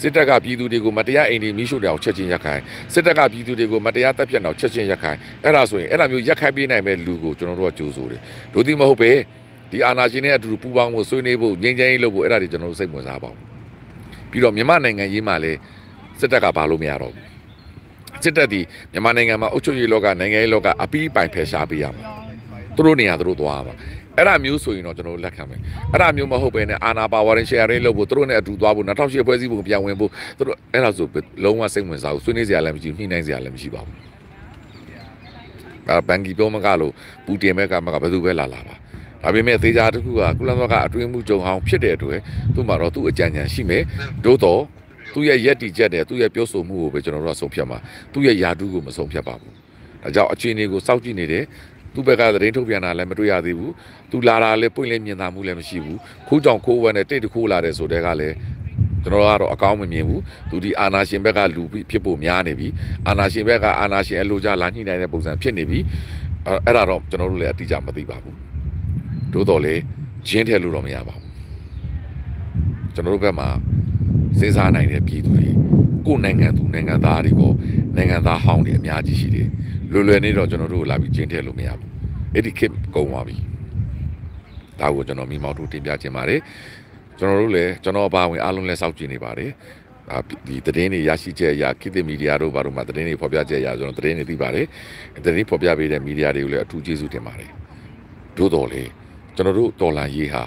စစ်တပ်ကပြည်သူတွေကိုမတရားအိမ်တွေမိရှုတယ်အောင်ချက်ချင်းရက်ခိုင်းစစ်တပ်ကပြည်သူတွေကိုမတရားတပ်ဖြတ်အောင်ချက်ချင်းရက်ခိုင်းအဲ့ဒါဆိုရင်အဲ့ဒါမျိုးရက်ခိုင်းပေးနိုင်မဲ့လူကိုကျွန်တော်တို့ကကြိုဆိုတယ်ဒို့ဒီမဟုတ်ပဲ ဒီအာဏာရှင်တွေအတူတူပူးပေါင်းဖို့ဆွေးနွေးဖို့ငြိမ်းချမ်းရေးလုပ်ဖို့အဲ့ဒါတွေကျွန်တော်တို့စိတ်ဝင်စားပါဘူးပြီးတော့မြန်မာနိုင်ငံရေးမှာလည်းစစ်တပ်ကဘာလို့မရတော့ဘူးစစ်တပ်ဒီမြန်မာနိုင်ငံမှာအုပ်ချုပ်ရေးလောကနိုင်ငံရေးလောကအပီးပိုင်ဖယ်ရှားပေးရမှာသူတို့နေရာသူတို့သွားမှာအဲ့ဒါမျိုးဆိုရင်တော့ကျွန်တော်တို့လက်ခံမယ်အဲ့ဒါမျိုးမဟုတ်ဘဲနဲ့အာနာပါဝါရင်ရှယ်ယာရင်းလုပ်ဖို့သူတို့နဲ့အတူသွားဖို့2008ဖွဲ့စည်းပုံပြန်ဝင်ဖို့သူတို့အဲ့ဒါဆိုလုံးဝစိတ်ဝင်စားဘူးဆွေးနွေးစရာလည်းမရှိဘူးညှိနှိုင်းစရာလည်းမရှိပါဘူးအဲ့ဘန်ကီပြောမကလို့ပူတင်မဲ့ကမကဘယ်သူပဲလာလာပါ ဒါပေမဲ့သေချာတစ်ခုကကုလသမဂ္ဂအတွင်းမှုကြုံအောင်ဖြစ်တဲ့အတွက်သူ့မှာတော့သူ့အကြံဉာဏ်ရှိမယ်သို့တော့သူ့ရဲ့ရက်တီချက်နဲ့သူ့ရဲ့ပြောဆိုမှုကိုပဲကျွန်တော်တို့ကဆုံးဖြတ်မှာသူ့ရဲ့ယာတုကိုမဆုံးဖြတ်ပါဘူးဒါကြောင့်အခြေအနေကိုစောင့်ကြည့်နေတယ်သူ့ဘက်ကသတင်းထုတ်ပြန်တာလည်းမတွေ့ရသေးဘူးသူလာတာလည်းပွင့်လင်းမြင်သာမှုလည်းမရှိဘူးခိုးကြောင်ခိုးဝဲနဲ့တိတ်တခိုးလာတယ်ဆိုတဲ့ကလည်းကျွန်တော်ကတော့အကောင်းမမြင်ဘူးသူဒီအာနာရှင်ဘက်ကလူဖြစ်ဖို့များနေပြီအာနာရှင်ဘက်ကအာနာရှင်အလိုကြလာညှိနိုင်တဲ့ပုံစံဖြစ်နေပြီအဲ့ဒါတော့ကျွန်တော်တို့လည်းအတိအကျမသိပါဘူး သို့တော်လည်းဂျင်းထဲလို့တော့မရပါဘူးကျွန်တော်တို့ဘက်မှာစဉ်းစားနိုင်တဲ့ပြည်သူတွေကိုယ်နိုင်ငံသူနိုင်ငံသားတွေကိုနိုင်ငံသားဟောင်းတွေအများကြီးရှိတယ်လွယ်လွယ်နေတော့ကျွန်တော်တို့လာပြီးဂျင်းထဲလို့မရဘူးအဲ့ဒီခေတ်ကုန်သွားပြီဒါကိုကျွန်တော်မိမောက်တူတင်ပြခြင်းပါတယ်ကျွန်တော်တို့လည်းကျွန်တော်အပါဝင်အားလုံးလည်းစောင့်ကြည့်နေပါတယ်အာဒီသတင်းတွေရရှိချက်အရာခေတ်သစ်မီဒီယာတို့ဘာလို့မှသတင်းတွေဖော်ပြချက်အရာကျွန်တော်သတင်းတွေသိပါတယ်သတင်းဖော်ပြပေးတဲ့မီဒီယာတွေကိုလည်းအထူးကျေးဇူးတင်ပါတယ်တို့တော်လေ ကျွန်တော်တို့တော်လန်ရေးဟာ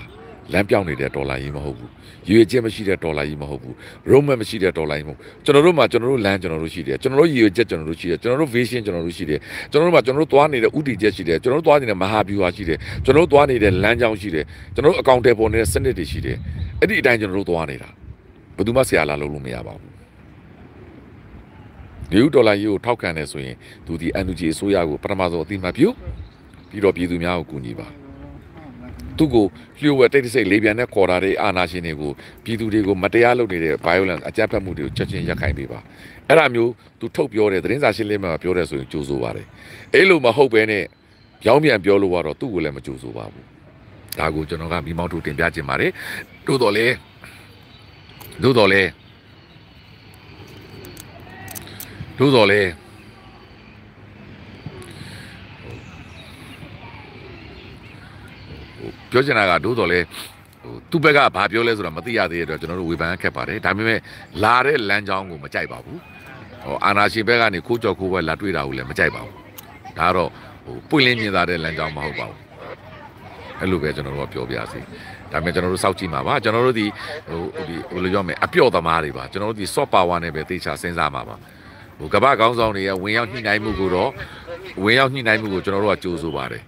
လမ်းပြောင်းနေတဲ့ဒေါ်လာကြီးမဟုတ်ဘူးရွေချက်မရှိတဲ့ဒေါ်လာကြီးမဟုတ်ဘူးရုံးမမရှိတဲ့ဒေါ်လာကြီးမဟုတ်ကျွန်တော်တို့မှာကျွန်တော်တို့လမ်းကျွန်တော်တို့ရှိတယ်ကျွန်တော်တို့ရွေချက်ကျွန်တော်တို့ရှိတယ်ကျွန်တော်တို့ vision ကျွန်တော်တို့ရှိတယ်ကျွန်တော်တို့မှာကျွန်တော်တို့သွားနေတဲ့ဥတီချက်ရှိတယ်ကျွန်တော်တို့သွားနေတဲ့မဟာဗျူဟာရှိတယ်ကျွန်တော်တို့သွားနေတဲ့လမ်းကြောင်းရှိတယ်ကျွန်တော်တို့အကောင့်တွေပေါ်နေတဲ့စနစ်တွေရှိတယ်အဲ့ဒီအတိုင်းကျွန်တော်တို့သွားနေတာဘယ်သူမှဆရာလာလုပ်လို့မရပါဘူးဒီဒေါ်လာကြီးကိုထောက်ခံနေဆိုရင်သူဒီ NUG အစိုးရကိုပထမဆုံးအသိမှတ်ပြုပြီးတော့ပြည်သူများကိုကူညီပါ သူ့ကိုလျှို့ဝှက်တိတ်တဆိတ်လေးပြန်နဲ့ခေါ်တာတွေအာနာရှင်တွေကိုပြည်သူတွေကိုမတရားလုပ်နေတဲ့ violence အကြမ်းဖက်မှုတွေကိုချက်ချင်းရပ်ခိုင်းပေးပါအဲ့ဒါမျိုးသူထုတ်ပြောတယ်သတင်းစာရှင်းလင်းပွဲမှာပြောတယ်ဆိုရင်ကြိုးဆိုပါတယ်အဲ့လိုမဟုတ်ဘဲနဲ့ပြောင်းပြန်ပြောလို့ကတော့သူ့ကိုလည်းမကြိုးဆိုပါဘူးဒါကိုကျွန်တော်ကမိမောင်းထုတ်တင်ပြခြင်းပါတယ်တို့တော်လေတို့တော်လေတို့တော်လေ ပြောချင်တာကတို့တော်လဲဟိုသူ့ဘက်ကဘာပြောလဲဆိုတာမသိရသေးတဲ့အတွက်ကျွန်တော်တို့ဝေဖန်ခက်ပါတယ်ဒါပေမဲ့လာတဲ့လမ်းကြောင်းကိုမကြိုက်ပါဘူးဟိုအာနာရှင်ဘက်ကနေခိုးကြော်ခိုးပွဲလာတွေ့တာကိုလည်းမကြိုက်ပါဘူးဒါကတော့ဟိုပွင့်လင်းမြင်သာတဲ့လမ်းကြောင်းမဟုတ်ပါဘူးအဲ့လိုပဲကျွန်တော်တို့ကပြောပြစီဒါပေမဲ့ကျွန်တော်တို့စောင့်ကြည့်မှာပါကျွန်တော်တို့ဒီဟိုဒီဟိုလိုပြောမယ်အပြော့သမားတွေပါကျွန်တော်တို့ဒီ soft power နဲ့ပဲတေချာစဉ်းစားမှာပါဟိုကမ္ဘာကောင်းဆောင်တွေရဲ့ဝင်ရောက်ညှိနှိုင်းမှုကိုတော့ဝင်ရောက်ညှိနှိုင်းမှုကိုကျွန်တော်တို့ကကြိုးဆိုပါတယ်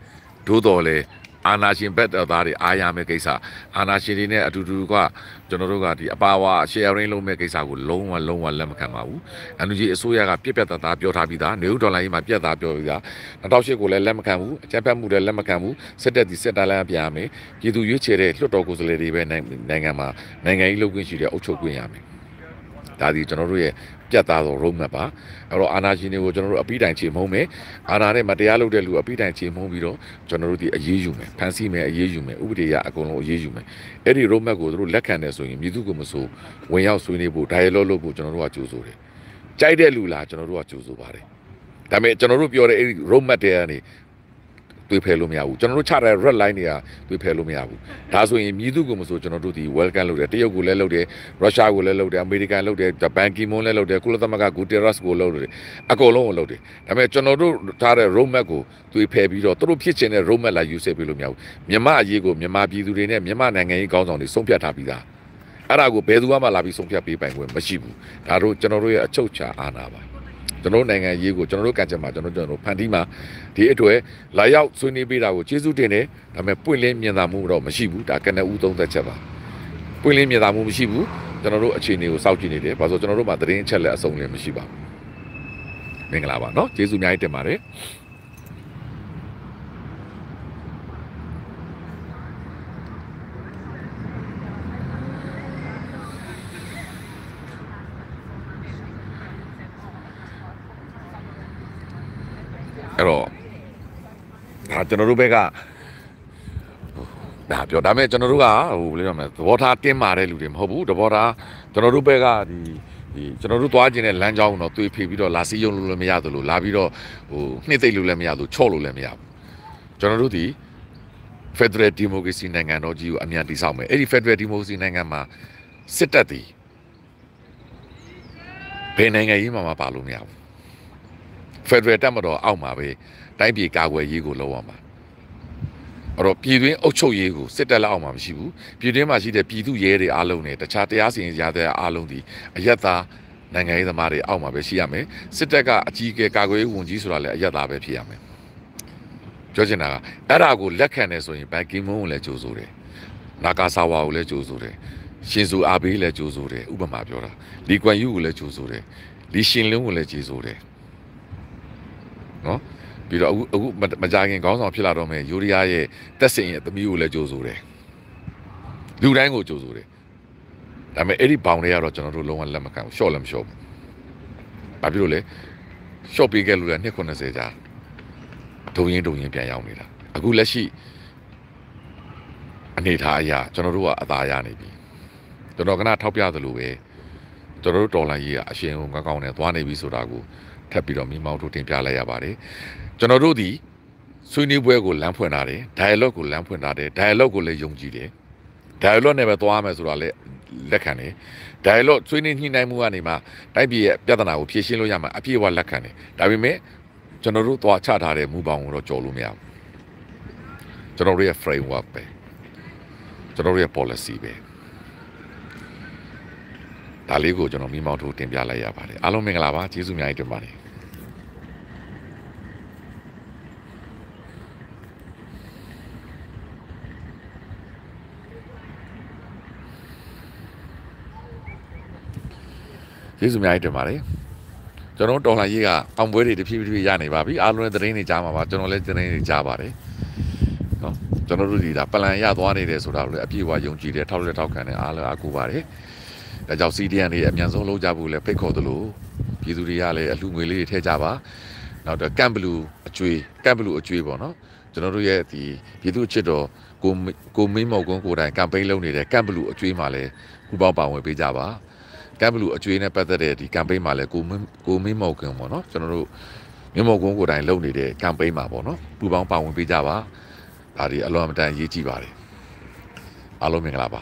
သို့တော်လည်း အာနာရှင်ဘက်တော်သားတွေအားရမယ့်ကိစ္စအာနာရှင်တွေနဲ့အတူတူကကျွန်တော်တို့ကဒီအပါဝါ sharing လုပ်မယ့်ကိစ္စကိုလုံးဝလုံးဝလက်မခံပါဘူးအန်ယူဂျီအစိုးရကပြက်ပြက်သားသားပြောထားပြီးသားနေဦးဒေါ်လာကြီးမှာပြက်သားပြောပြီးသား2008ကိုလည်းလက်မခံဘူးအကြမ်းဖက်မှုလည်းလက်မခံဘူးစစ်တပ်ဒီစစ်တပ်လည်းပြန်ရမယ်ပြည်သူရွေးချယ်တဲ့လွှတ်တော်ကိုယ်စားလှယ်တွေပဲနိုင်ငံမှာနိုင်ငံရေးလုပ်ခွင့်ရှိတဲ့အုပ်ချုပ်ခွင့်ရမယ်ဒါဒီကျွန်တော်တို့ရဲ့ ပြတ်သားသော road map ပါအဲ့တော့အာနာရှင်တွေကိုကျွန်တော်တို့အပိတိုင်ချေမှုန်းမယ်အာနာနဲ့မတရားလုပ်တဲ့လူအပိတိုင်ချေမှုန်းပြီးတော့ကျွန်တော်တို့ဒီအရေးယူမယ်ဖန်ဆီးမယ်အရေးယူမယ်ဥပဒေရအကုန်လုံးအရေးယူမယ်အဲ့ဒီ road map ကိုတို့လက်ခံတယ်ဆိုရင်မြည်သူကမဆိုဝင်ရောက်ဆွေးနွေးဖို့ dialogue လုပ်ဖို့ကျွန်တော်တို့ကကြိုးဆိုတယ်ကြိုက်တဲ့လူလားကျွန်တော်တို့ကကြိုးဆိုပါတယ်ဒါပေမဲ့ကျွန်တော်တို့ပြောတဲ့အဲ့ဒီ road map တွေကနေ တွေးဖယ်လို့မရဘူးကျွန်တော်တို့ချတဲ့ red line တွေကတွေးဖယ်လို့မရဘူးဒါဆိုရင်မြည်သူကမဆိုကျွန်တော်တို့ဒီ welcome လုပ်တယ်တရုတ်ကိုလည်းလုပ်တယ်ရုရှားကိုလည်းလုပ်တယ်အမေရိကန်လုပ်တယ်ဂျပန်ကီမွန်လည်းလုပ်တယ်ကုလသမဂ္ဂဂူတေရက်စ်ကိုလုပ်တယ်အကုန်လုံးကိုလုပ်တယ်ဒါပေမဲ့ကျွန်တော်တို့ထားတဲ့ road map ကိုတွေးဖယ်ပြီးတော့သူတို့ဖြစ်ချင်တဲ့ road map လာယူဆပေးလို့မရဘူးမြန်မာအရေးကိုမြန်မာပြည်သူတွေနဲ့မြန်မာနိုင်ငံရေးကောင်းဆောင်တွေဆုံးဖြတ်ထားပြီးသားအဲ့ဒါကိုဘယ်သူမှလာပြီးဆုံးဖြတ်ပေးပိုင်ခွင့်မရှိဘူးဒါတို့ကျွန်တော်တို့ရဲ့အချုပ်ချာအာဏာပါ ကျွန်တော်နိုင်ငံရေးကိုကျွန်တော်တို့ကံကြမ္မာကျွန်တော်တို့ဖန်တီးမှာဒီအတွက်လာရောက်ဆွေးနွေးပေးတာကိုကျေးဇူးတင်တယ်ဒါပေမဲ့ပွင့်လင်းမြင်သာမှုတော့မရှိဘူးဒါကနဦးသုံးသက်ချက်ပါပွင့်လင်းမြင်သာမှုမရှိဘူးကျွန်တော်တို့အခြေအနေကိုစောင့်ကြည့်နေတယ်ဘာလို့ကျွန်တော်တို့မှာသတင်းအချက်လက်အစုံလည်းမရှိပါဘူးမင်္ဂလာပါเนาะကျေးဇူးအများကြီးတင်ပါတယ် ဒါကျွန်တော်တို့ဘက်ကဒါပြောဒါပေမဲ့ကျွန်တော်တို့ကဟိုဘယ်လိုပြောမလဲသဘောထားတင်းမာတဲ့လူတွေမဟုတ်ဘူးသဘောထားကျွန်တော်တို့ဘက်ကဒီဒီကျွန်တော်တို့သွားခြင်းတဲ့လမ်းကြောင်းတော့သွေးဖေးပြီးတော့လာစီးယုံလို့လည်းမရသလိုလာပြီးတော့ဟိုနှစ်သိမ့်လို့လည်းမရသလိုချော့လို့လည်းမရဘူးကျွန်တော်တို့ဒီ Federal Democracy နိုင်ငံတော်ကြီးကိုအမြန်တည်ဆောက်မယ်အဲ့ဒီ Federal Democracy နိုင်ငံမှာစစ်တပ်တည်ဘယ်နိုင်ငံကြီးမှမပါလို့မရဘူး Federal တက်မတော်အောက်မှာပဲ တိုင်းပြည်ကာကွယ်ရေးကိုလုပ်ရမှာအဲ့တော့ပြည်တွင်းအုပ်ချုပ်ရေးကိုစစ်တပ်လက်အောက်မှာမရှိဘူးပြည်တွင်းမှာရှိတဲ့ပြည်သူရဲတွေအားလုံးနဲ့တခြားတရားစီရင်ရာတဲ့အားလုံးဒီအယက်သားနိုင်ငံရေးသမားတွေအောက်မှာပဲရှိရမယ်စစ်တပ်ကအကြီးအကဲကာကွယ်ရေးဝန်ကြီးဆိုတာလည်းအယက်သားပဲဖြစ်ရမယ်ပြောချင်တာကအဲ့ဒါကိုလက်ခံနေဆိုရင်ဘန်ကီမွန်းကိုလည်းကြိုးဆိုတယ်နာကာဆာဝါကိုလည်းကြိုးဆိုတယ်ရှင်ဇူအာဘေးလည်းကြိုးဆိုတယ်ဥပမာပြောတာလီကွမ်ယူကိုလည်းကြိုးဆိုတယ်လီရှင်လင်းကိုလည်းကြိုးဆိုတယ်နော် ပြီးတော့အခုအခုမကြခင်ခေါင်းဆောင်ဖြစ်လာတော့မယ်ယူရီးယားရဲ့တက်စင်ရဲ့သမီးကိုလည်းကြိုးဆိုတယ်လူတိုင်းကိုကြိုးဆိုတယ်ဒါပေမဲ့အဲ့ဒီဘောင်တွေကတော့ကျွန်တော်တို့လုံးဝလက်မခံဘူးရှော့လည်းမရှော့ဘူးဘာဖြစ်လို့လဲရှော့ပေးခဲ့လို့လည်း290ကြာဒုံရင်ဒုံရင်ပြန်ရောက်နေတာအခုလက်ရှိအနေထားအရာကျွန်တော်တို့ကအသာရနေပြီကျွန်တော်ကနထောက်ပြသလိုပဲကျွန်တော်တို့တော်လိုင်းကြီးကအရှင်ကိုကောင်းကောင်းနဲ့သွားနေပြီဆိုတာကိုထပ်ပြီးတော့မိမောက်တို့တင်ပြလိုက်ရပါတယ် ကျွန်တော်တို့ဒီဆွေးနွေးပွဲကိုလမ်းဖွင့်ထားတယ် dialogue ကိုလမ်းဖွင့်ထားတယ် dialogue ကိုလည်းယုံကြည်တယ် dialogue နဲ့ပဲသွားမယ်ဆိုတာလည်းလက်ခံတယ် dialogue ဆွေးနွေးညှိနှိုင်းမှုကနေမှတိုက်ပြည်ရဲ့ပြဿနာကိုဖြေရှင်းလို့ရမှာအပြည့်အဝလက်ခံတယ်ဒါပေမဲ့ကျွန်တော်တို့သွားချထားတဲ့မူပေါင်းကိုတော့ကြော်လို့မရဘူးကျွန်တော်တို့ရဲ့ framework ပဲကျွန်တော်တို့ရဲ့ policy ပဲဒါလေးကိုကျွန်တော်မိမောက်တို့တင်ပြလိုက်ရပါတယ်အားလုံးမင်္ဂလာပါကျေးဇူးအများကြီးတင်ပါတယ် ကျေးဇူးအများကြီးတင်ပါတယ်ကျွန်တော်တော်လှန်ရေးကအောင်ပွဲတွေတဖြည်းဖြည်းရနေပါပြီအားလုံးလည်းသတင်းတွေကြားမှာပါကျွန်တော်လည်းသတင်းတွေကြားပါတယ်နော်ကျွန်တော်တို့ဒီဒါပလန်ရသွားနေတယ်ဆိုတာလည်းအပြည့်အဝယုံကြည်တယ်ထောက်လက်ထောက်ခံတယ်အားလည်းအကူပါတယ်ဒါကြောင့် CDN တွေအမြန်ဆုံးလုပ်ကြဖို့လည်းဖိတ်ခေါ်သလိုပြည်သူတွေကလည်းအလှငွေလေးတွေထည့်ကြပါနောက်တော့ကမ်ဘလူးအကျွေးကမ်ဘလူးအကျွေးပေါ့နော်ကျွန်တော်တို့ရဲ့ဒီပြည်သူ့အချစ်တော်ကိုကိုမင်းမော်ကွန်းကိုတိုင်ကမ်ပိန်းလုပ်နေတဲ့ကမ်ဘလူးအကျွေးမှာလည်းပူပေါင်းပါဝင်ပေးကြပါ ကမ်ဘလူးအကျွေးနဲ့ပတ်သက်တဲ့ဒီကမ်ပိန်းမှာလည်းကိုမင်းကိုမင်းမော်ကွန်းပေါ့နော်ကျွန်တော်တို့မင်းမော်ကွန်းကိုတိုင်လုပ်နေတဲ့ကမ်ပိန်းမှာပေါ့နော်ပူပေါင်းပါဝင်ပေးကြပါဒါဒီအလွန်အမတန်ရေးကြည့်ပါတယ်အားလုံးမင်္ဂလာပါ